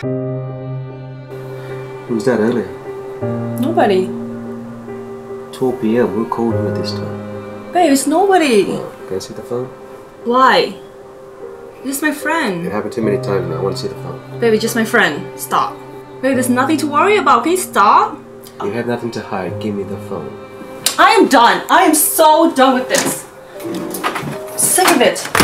Who was that earlier? Nobody. 12 p.m. Who called you at this time? Babe, it's nobody. Can I see the phone? Why? This is my friend. It happened too many times now. I want to see the phone. Baby, just my friend. Stop. Baby, there's nothing to worry about. Can you stop? You have nothing to hide. Give me the phone. I am done. I am so done with this. Sick of it.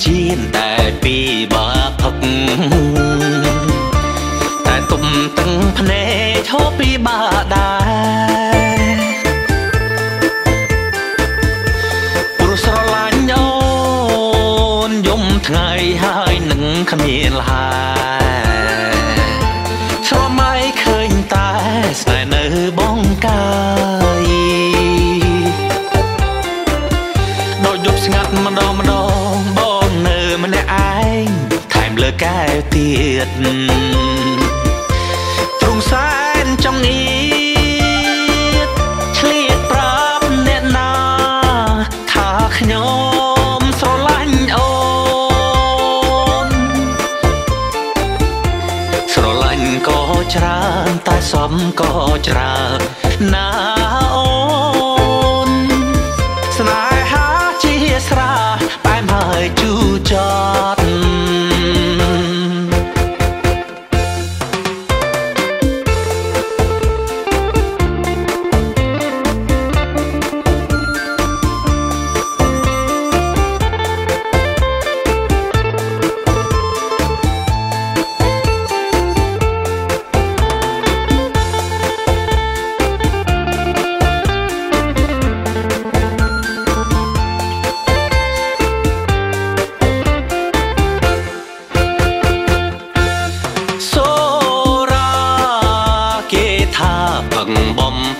មានជានតែពីបាផឹកតែទុំតឹងភ្នែកឈប់ពីបាដែរព្រោះស្រឡាញ់អូនយំថ្ងៃហើយនឹងគ្មានលហើយស្រមៃឃើញតែស្នេហ៍នៅបងកាយដូចយប់ស្ងាត់ម្ដងម្ដងបង កែវទៀតទ្រង់សែនចង់ងៀតឆ្លៀតប្រាប់អ្នកណាថាខ្ញុំស្រឡាញ់អូនស្រឡាញ់ក៏ច្រើនតែសំក៏ច្រើនណាអូនស្នេហាជាស្រាបែមហើយជូរចត់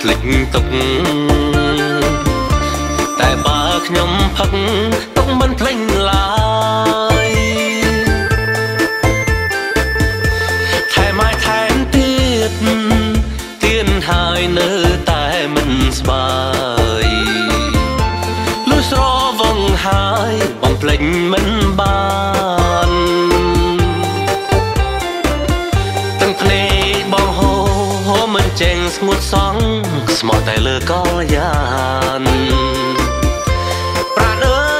បំភ្លេចទុកតែបើខ្ញុំផឹកទុកមិនភ្លេចឡើយថែមឲ្យថែមទៀតទៀនហើយនៅតែមិនស្បាយលុះស្រវងហើយបំភ្លេចមិនបាន ចេញស្ងួតសងស្មោះតែលើកលយ៉ានប្រាណអើយ